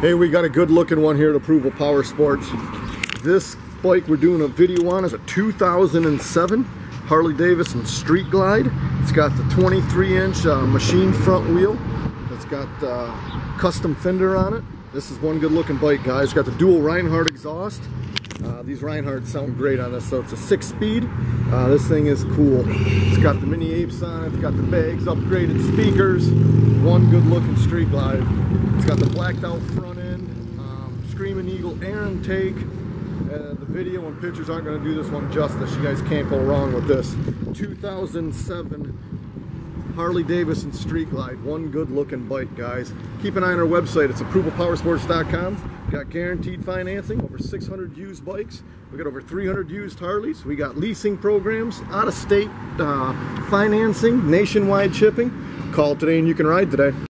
Hey, we got a good looking one here at Approval Power Sports. This bike we're doing a video on is a 2007 Harley Davidson Street Glide. It's got the 23 inch uh, machine front wheel. It's got uh, custom fender on it. This is one good looking bike guys. Got the dual Rinehart exhaust. Uh, these Rineharts sound great on this. So it's a six speed. Uh, this thing is cool. It's got the mini apes on it. It's got the bags, upgraded speakers. One good looking Street Glide. It's got the blacked out front end. Um, Screaming Eagle air intake. Uh, the video and pictures aren't going to do this one justice. You guys can't go wrong with this. 2007 Harley Davidson Street Glide. One good looking bike, guys. Keep an eye on our website. It's approvalpowersports.com. Got guaranteed financing, over 600 used bikes. We got over 300 used Harleys. We got leasing programs, out of state uh, financing, nationwide shipping. Call today and you can ride today.